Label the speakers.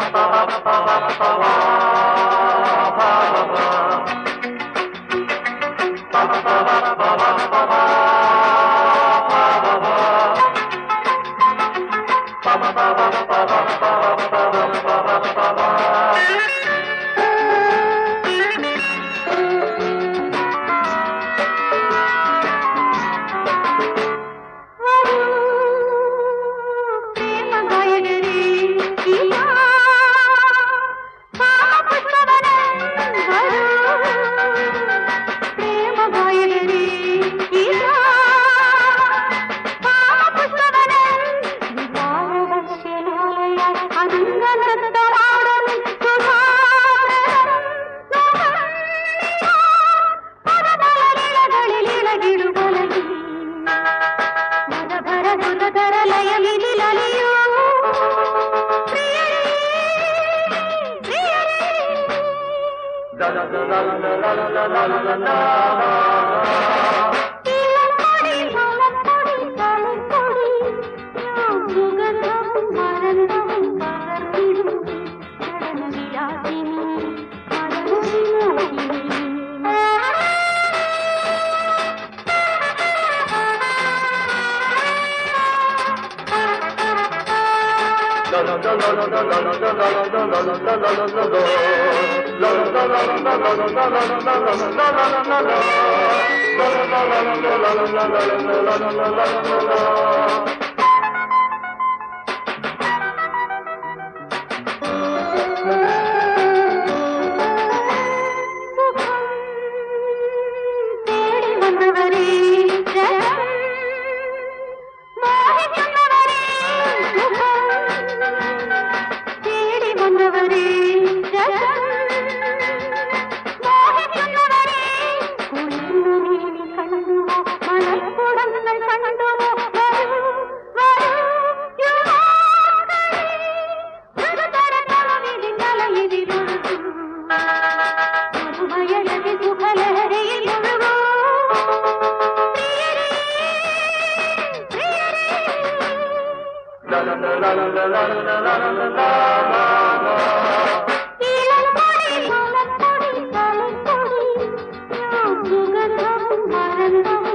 Speaker 1: ba ba ba மலர்ந்தவை la
Speaker 2: la la la la
Speaker 1: மறந்தோம்